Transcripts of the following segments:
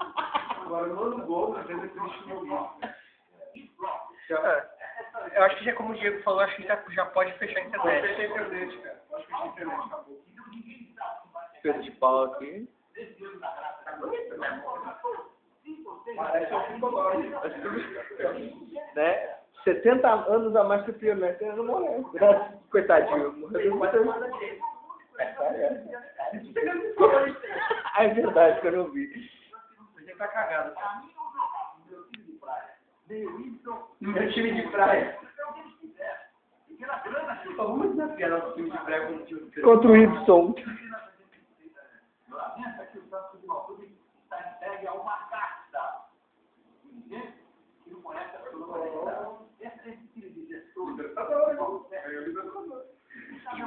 Agora, mano, gol, às vezes é triste no gol. Ah, Eu acho que já como o Diego falou, acho que já, já pode fechar a Pode internet. fechar a internet, cara. Pode fechar a internet, acabou. Pedro de pau aqui. Parece um futebol, Né? 70 anos a mais que o Pionete não morreu. Coitadinho, morreu muito É verdade que eu não vi. Você tá cagado. No meu time de praia. Pô, Vamos desafiar nosso time de praia. com o time de Contra o Ibson.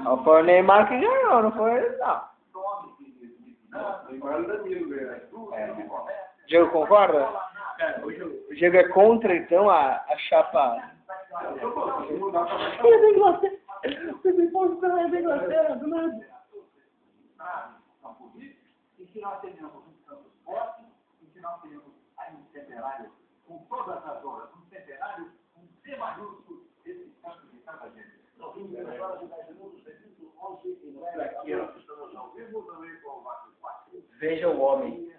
Não foi o Neymar que ganhou, não foi ele, não. Neymar e Danilo, velho. Diego concorda? O Diego é contra, então, a, a chapa. Eu não esperar da Inglaterra, do nada. Veja o homem.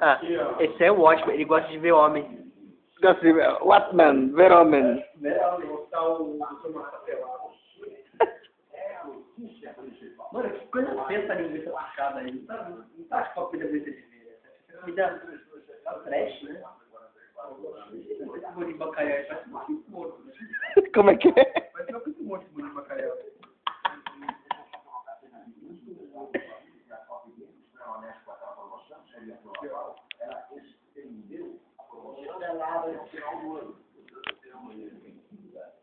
Ah, Esse é o ótimo, ele gosta de ver homem. Watman, ver homem. Né? Botar o Dr. Marcelo. Mano, que coisa feia essa linguiça puxada aí. Não tá, com a comida bonita de ver. Essa comida tá trash, né? Esse molho de bacalhau aí parece um pouquinho morto, né? Como é que é? Parece um pouquinho morto esse molho de bacalhau.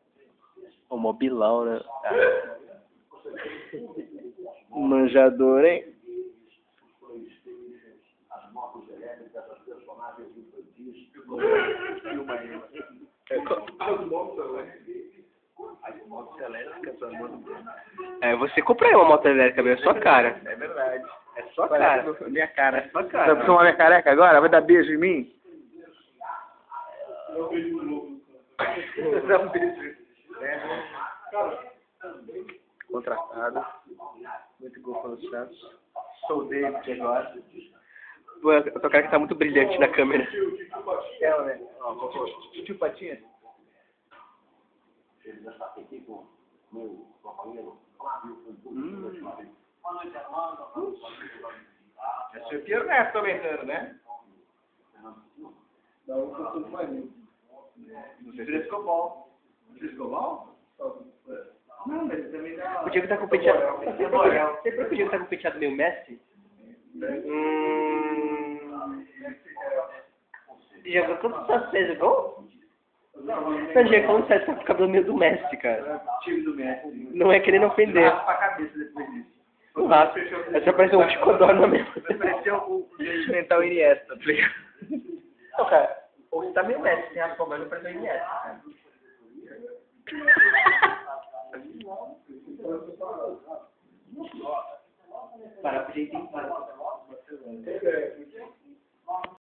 O mobilão, né? Manjador, hein? É, você comprou aí uma moto elétrica, bem a sua cara. É verdade. É sua cara. Minha cara. É sua Vai cara. tomar minha careca agora? Vai dar beijo em mim? Eu vejo o Globo. Dá um beijo. Contratado. Muito gol pelo Santos. Sou o David agora. Pô, a tua cara que tá muito brilhante na câmera. É, né? Tio Patinha. Esse é o Piero Neto comentando, né? Farinha. Não sei se ele ficou bom. Não, mas também dá. O Diego tá com o penteado. Você percebeu que o Diego tá com o penteado meio Messi? Hum. Diego, quando você fez gol? Não, Diego, quando você tá com o cabelo meio do Messi, cara. Time do Messi. Não é querendo ofender. Raspa. É só parecer um ticodorna mesmo. Pareceu o sentimental Iniesta, tá ligado? Não, cara. Ou você tá meio Messi, sem raspar, mas não parece o Iniesta. Para, para. É,